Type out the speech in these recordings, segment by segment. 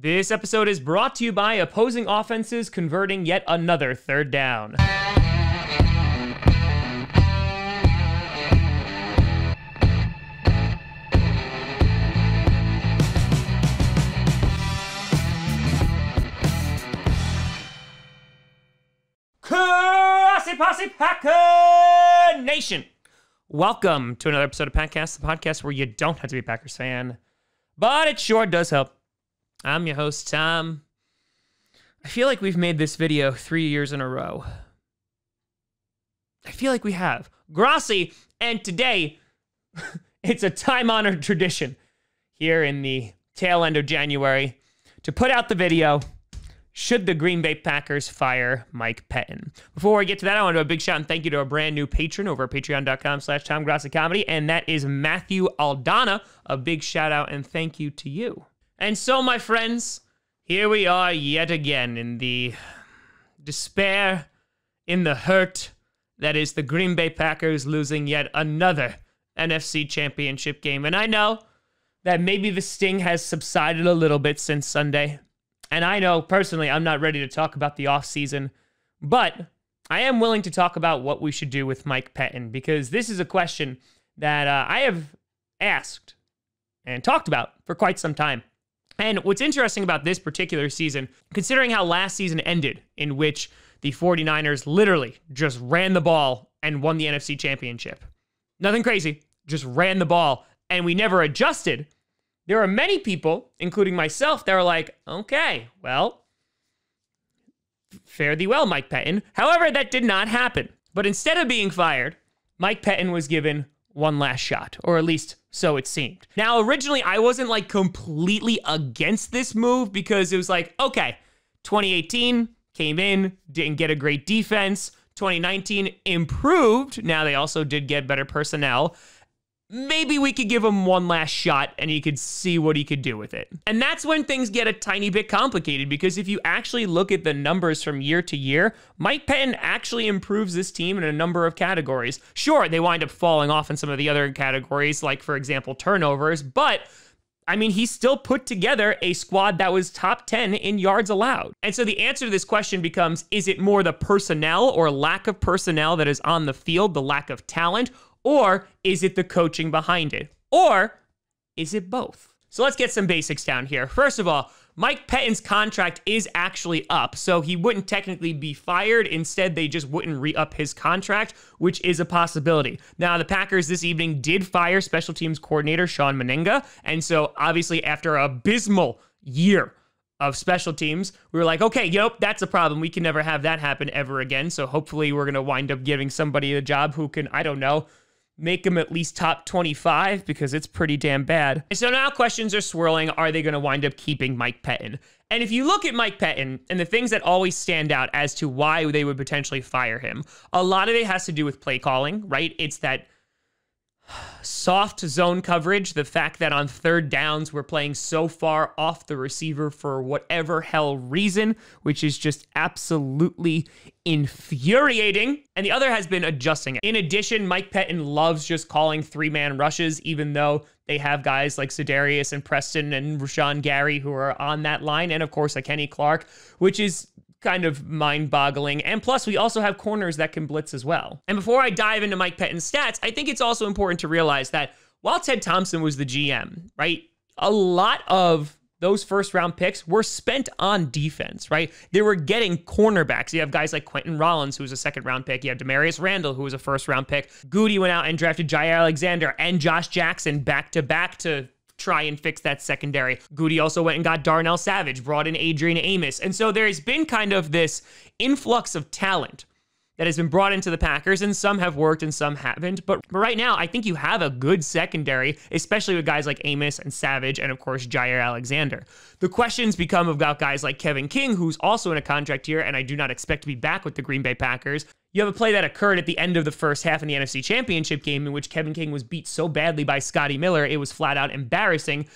This episode is brought to you by opposing offenses converting yet another third down. Grossi Posse Packer Nation. Welcome to another episode of Packast, the podcast where you don't have to be a Packers fan, but it sure does help. I'm your host, Tom. I feel like we've made this video three years in a row. I feel like we have. Grossi, and today, it's a time honored tradition here in the tail end of January to put out the video should the Green Bay Packers fire Mike Pettine? Before we get to that, I want to do a big shout and thank you to a brand new patron over at patreon.com slash Tom Comedy, and that is Matthew Aldana. A big shout out and thank you to you. And so, my friends, here we are yet again in the despair, in the hurt that is the Green Bay Packers losing yet another NFC championship game. And I know that maybe the sting has subsided a little bit since Sunday. And I know personally I'm not ready to talk about the offseason, but I am willing to talk about what we should do with Mike Pettine because this is a question that uh, I have asked and talked about for quite some time. And what's interesting about this particular season, considering how last season ended, in which the 49ers literally just ran the ball and won the NFC championship. Nothing crazy, just ran the ball, and we never adjusted there are many people, including myself, that are like, okay, well, fare thee well, Mike Pettine. However, that did not happen. But instead of being fired, Mike Pettine was given one last shot, or at least so it seemed. Now, originally, I wasn't like completely against this move because it was like, okay, 2018 came in, didn't get a great defense. 2019 improved. Now they also did get better personnel maybe we could give him one last shot and he could see what he could do with it. And that's when things get a tiny bit complicated because if you actually look at the numbers from year to year, Mike Pettine actually improves this team in a number of categories. Sure, they wind up falling off in some of the other categories, like, for example, turnovers, but. I mean, he still put together a squad that was top 10 in yards allowed. And so the answer to this question becomes is it more the personnel or lack of personnel that is on the field, the lack of talent, or is it the coaching behind it? Or is it both? So let's get some basics down here. First of all, Mike Pettine's contract is actually up, so he wouldn't technically be fired. Instead, they just wouldn't re up his contract, which is a possibility. Now, the Packers this evening did fire special teams coordinator Shawn Mennenga, and so obviously, after a abysmal year of special teams, we were like, okay, yep, that's a problem. We can never have that happen ever again. So hopefully, we're going to wind up giving somebody a job who can, I don't know, make him at least top 25 because it's pretty damn bad. And so now questions are swirling. Are they going to wind up keeping Mike Pettine? And if you look at Mike Pettine and the things that always stand out as to why they would potentially fire him, a lot of it has to do with play calling, right? It's that soft zone coverage, the fact that on third downs we're playing so far off the receiver for whatever hell reason, which is just absolutely infuriating. And the other has been adjusting. In addition, Mike Pettine loves just calling three man rushes, even though they have guys like Za'Darius and Preston and Rashan Gary who are on that line, and of course a Kenny Clark, which is kind of mind boggling. And plus, we also have corners that can blitz as well. And before I dive into Mike Pettine's stats, I think it's also important to realize that while Ted Thompson was the GM, right, a lot of those first round picks were spent on defense, right? They were getting cornerbacks. You have guys like Quentin Rollins, who was a second round pick. You have Damarious Randall, who was a first round pick. Gutey went out and drafted Jaire Alexander and Josh Jackson back to back to try and fix that secondary. Gutey also went and got Darnell Savage, brought in Adrian Amos. And so there's been kind of this influx of talent that has been brought into the Packers, and some have worked and some haven't. But, right now, I think you have a good secondary, especially with guys like Amos and Savage, and of course, Jaire Alexander. The questions become about guys like Kevin King, who's also in a contract here, and I do not expect to be back with the Green Bay Packers. You have a play that occurred at the end of the first half in the NFC Championship game in which Kevin King was beat so badly by Scotty Miller, it was flat out embarrassing.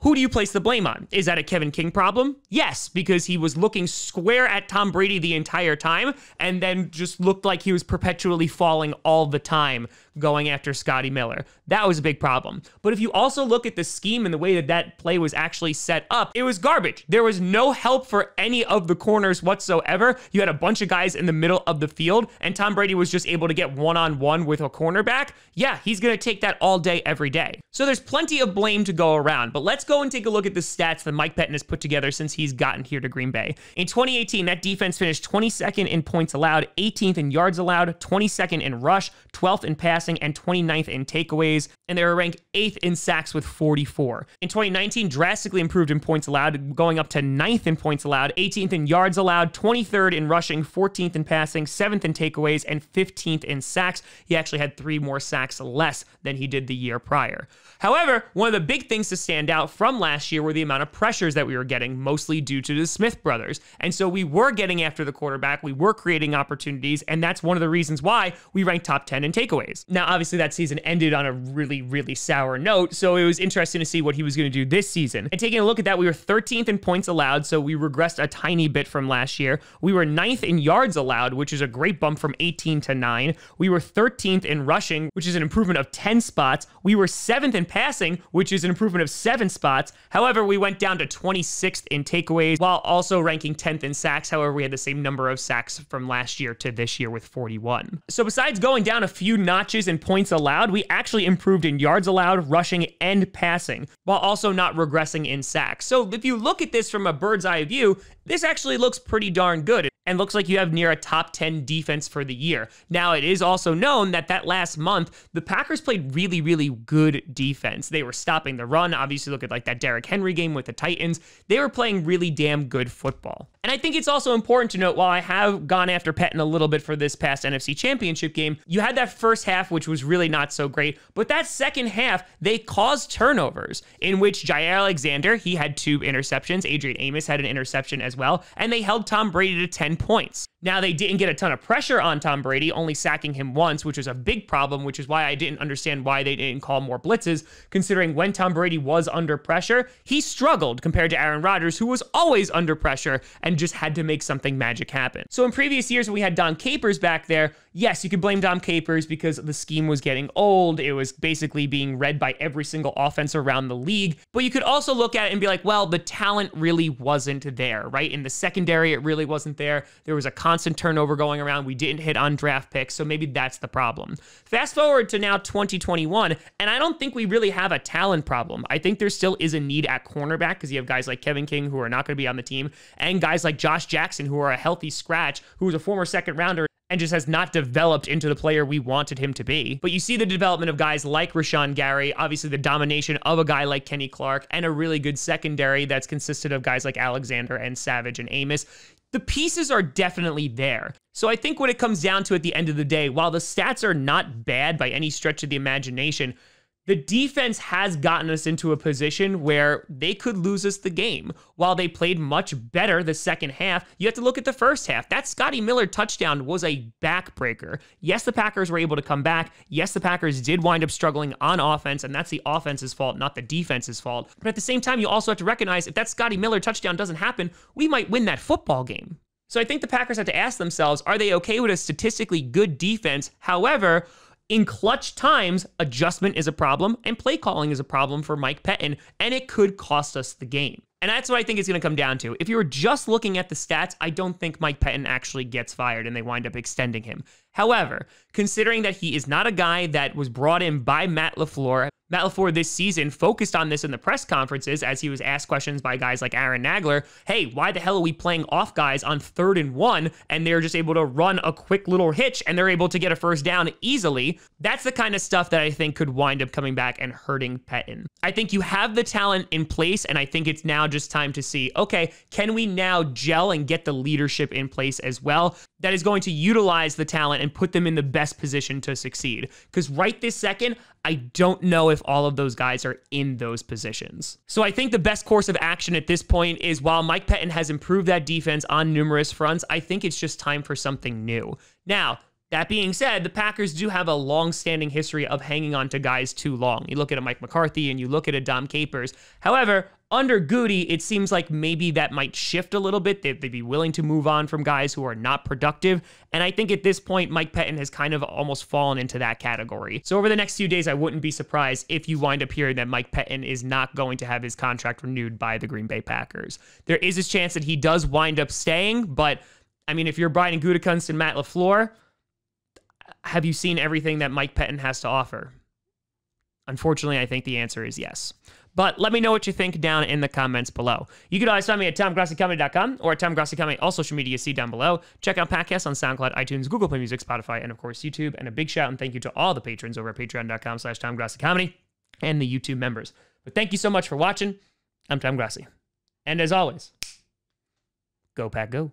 Who do you place the blame on? Is that a Kevin King problem? Yes, because he was looking square at Tom Brady the entire time and then just looked like he was perpetually falling all the time. Going after Scotty Miller. That was a big problem. But if you also look at the scheme and the way that that play was actually set up, it was garbage. There was no help for any of the corners whatsoever. You had a bunch of guys in the middle of the field, and Tom Brady was just able to get one on one with a cornerback. Yeah, he's going to take that all day, every day. So there's plenty of blame to go around. But let's go and take a look at the stats that Mike Pettine has put together since he's gotten here to Green Bay. In 2018, that defense finished 22nd in points allowed, 18th in yards allowed, 22nd in rush, 12th in passing, and 29th in takeaways. And they were ranked 8th in sacks with 44. In 2019, drastically improved in points allowed, going up to 9th in points allowed, 18th in yards allowed, 23rd in rushing, 14th in passing, 7th in takeaways, and 15th in sacks. He actually had three more sacks less than he did the year prior. However, one of the big things to stand out from last year were the amount of pressures that we were getting, mostly due to the Smith brothers. And so we were getting after the quarterback, we were creating opportunities, and that's one of the reasons why we ranked top 10 in takeaways. Now, obviously, that season ended on a really, really sour note, so it was interesting to see what he was going to do this season. And taking a look at that, we were 13th in points allowed, so we regressed a tiny bit from last year. We were 9th in yards allowed, which is a great bump from 18 to 9. We were 13th in rushing, which is an improvement of 10 spots. We were 7th in passing, which is an improvement of seven spots. However, we went down to 26th in takeaways while also ranking 10th in sacks. However, we had the same number of sacks from last year to this year with 41. So besides going down a few notches in points allowed, we actually improved in yards allowed, rushing, and passing, while also not regressing in sacks. So if you look at this from a bird's eye view, this actually looks pretty darn good and looks like you have near a top 10 defense for the year. Now, it is also known that that last month, the Packers played really, really good defense. They were stopping the run. Obviously, look at like that Derrick Henry game with the Titans. They were playing really damn good football. And I think it's also important to note while I have gone after Pettine a little bit for this past NFC Championship game, you had that first half, which was really not so great. But that second half, they caused turnovers in which Jaire Alexander, he had two interceptions. Adrian Amos had an interception as well. And they held Tom Brady to 10 points. Now, they didn't get a ton of pressure on Tom Brady, only sacking him once, which was a big problem, which is why I didn't understand why they didn't call more blitzes, considering when Tom Brady was under pressure, he struggled compared to Aaron Rodgers, who was always under pressure and just had to make something magic happen. So in previous years, we had Dom Capers back there, yes, you could blame Dom Capers because the scheme was getting old. It was basically being read by every single offense around the league. But you could also look at it and be like, well, the talent really wasn't there, right? In the secondary, it really wasn't there. There was a constant turnover going around. We didn't hit on draft picks, so maybe that's the problem. Fast forward to now 2021, and I don't think we really have a talent problem. I think there still is a need at cornerback because you have guys like Kevin King who are not going to be on the team, and guys like Josh Jackson who are a healthy scratch, who a former second rounder and just has not developed into the player we wanted him to be. But you see the development of guys like Rashan Gary, obviously the domination of a guy like Kenny Clark, and a really good secondary that's consisted of guys like Alexander and Savage and Amos. The pieces are definitely there. So I think what it comes down to at the end of the day, while the stats are not bad by any stretch of the imagination, the defense has gotten us into a position where they could lose us the game. While they played much better the second half, you have to look at the first half. That Scotty Miller touchdown was a backbreaker. Yes, the Packers were able to come back. Yes, the Packers did wind up struggling on offense, and that's the offense's fault, not the defense's fault. But at the same time, you also have to recognize if that Scotty Miller touchdown doesn't happen, we might win that football game. So I think the Packers have to ask themselves are they okay with a statistically good defense? However, in clutch times, adjustment is a problem and play calling is a problem for Mike Pettine, and it could cost us the game. And that's what I think it's going to come down to. If you were just looking at the stats, I don't think Mike Pettine actually gets fired and they wind up extending him. However, considering that he is not a guy that was brought in by Matt LaFleur, Matt LaFleur this season focused on this in the press conferences as he was asked questions by guys like Aaron Nagler. Hey, why the hell are we playing off guys on third and one? And they're just able to run a quick little hitch and they're able to get a first down easily. That's the kind of stuff that I think could wind up coming back and hurting Pettine. I think you have the talent in place, and I think it's now just time to see okay, can we now gel and get the leadership in place as well? That is going to utilize the talent and put them in the best position to succeed. Because right this second, I don't know if all of those guys are in those positions. So I think the best course of action at this point is while Mike Pettine has improved that defense on numerous fronts, I think it's just time for something new. Now, that being said, the Packers do have a long-standing history of hanging on to guys too long. You look at a Mike McCarthy and you look at a Dom Capers. However, Under Gutey, it seems like maybe that might shift a little bit. They'd, they'd be willing to move on from guys who are not productive. And I think at this point, Mike Pettine has kind of almost fallen into that category. So over the next few days, I wouldn't be surprised if you wind up hearing that Mike Pettine is not going to have his contract renewed by the Green Bay Packers. There is a chance that he does wind up staying, but I mean, if you're Brian Gutekunst and Matt LaFleur, have you seen everything that Mike Pettine has to offer? Unfortunately, I think the answer is yes. But let me know what you think down in the comments below. You can always find me at TomGrossiComedy.com or at TomGrossiComedy, all social media see down below. Check out podcasts on SoundCloud, iTunes, Google Play Music, Spotify, and of course YouTube. And a big shout and thank you to all the patrons over at patreon.com slash TomGrossiComedy and the YouTube members. But thank you so much for watching. I'm Tom Grossi. And as always, go pack go.